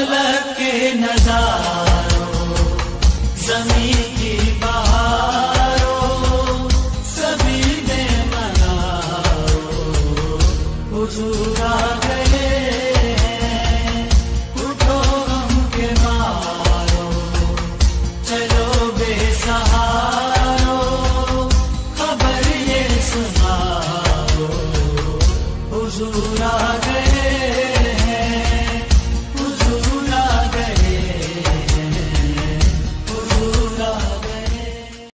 फलक के नजारों, ज़मीन की बहारों, सभी में मनाओ। हुजूर आ गए, उठो हम के मारो, चलो बेसहारो, खबर ये सुनाओ। हुजूर आ गए।